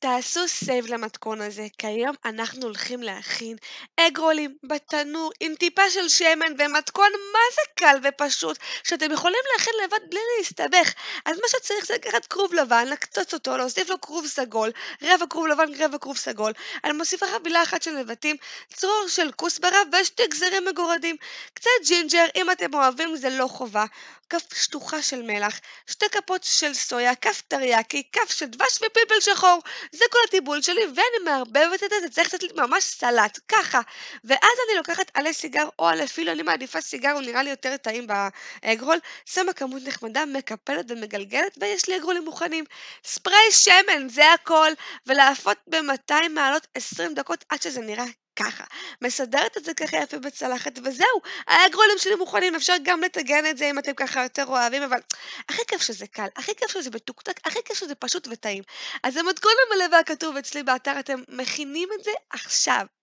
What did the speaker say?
תעשו save למתכון הזה, כי היום אנחנו הולכים להכין אגרולים בתנור עם טיפה של שמן ומתכון מה זה קל ופשוט שאתם יכולים להכין לבד בלי להסתבך. אז מה שצריך זה לקחת כרוב לבן, לקצוץ אותו, להוסיף לו כרוב סגול, רבע כרוב לבן, רבע כרוב סגול. אני מוסיפה חבילה אחת של נבטים, צרור של כוסברה ושתי גזרים מגורדים. קצת ג'ינג'ר, אם אתם אוהבים זה לא חובה. כף שטוחה של מלח, שתי כפות של סויה, כף טריאקי, כף של דבש ופלפל שחור. זה כל הטיבול שלי, ואני מערבבת את זה, זה צריך לתת לי ממש סלט, ככה. ואז אני לוקחת עלי סיגר או עלי פילו, אני מעדיפה סיגר, הוא נראה לי יותר טעים באגרול, שמה כמות נחמדה, מקפלת ומגלגלת, ויש לי אגרולים מוכנים. ספרי שמן, זה הכל, ולאפות ב-200 מעלות 20 דקות עד שזה נראה ככה. מסדרת את זה ככה יפה בצלחת, וזהו, האגרולים שלי מוכנים, אפשר גם לטגן את זה אם אתם ככה יותר אוהבים, אבל הכי כיף שזה קל, הכי כיף שזה מתוקתק, הכי כיף שזה פשוט וטעים. אז המתכון המלא והכתוב אצלי באתר, אתם מכינים את זה עכשיו.